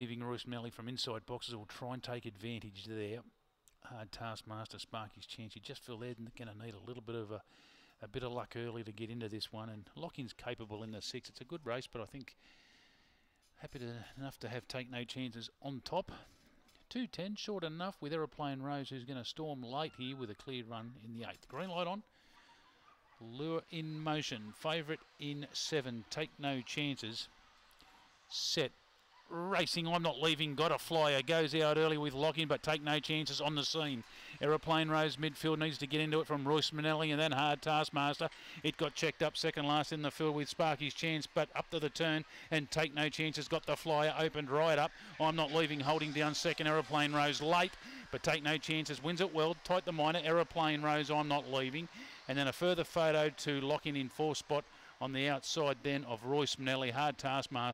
Leaving Royce Melly from inside boxes will try and take advantage there. Hard taskmaster Sparky's chance. You just feel they're going to need a little bit of a, a bit of luck early to get into this one. And Lockin's capable in the six. It's a good race, but I think happy to, enough to have take no chances on top. 210 short enough with Aeroplane Rose, who's going to storm late here with a clear run in the eighth. Green light on. Lure in motion. Favourite in seven. Take no chances. Set racing. I'm not leaving. Got a flyer. Goes out early with locking, but take no chances on the scene. Aeroplane Rose midfield needs to get into it from Royce Manelli and then Hard Taskmaster. It got checked up second last in the field with Sparky's chance, but up to the turn and take no chances. Got the flyer opened right up. I'm not leaving. Holding down second. Aeroplane Rose late, but take no chances. Wins it well. Tight the minor. Aeroplane Rose. I'm not leaving. And then a further photo to lock in in four spot on the outside then of Royce Manelli. Hard Taskmaster.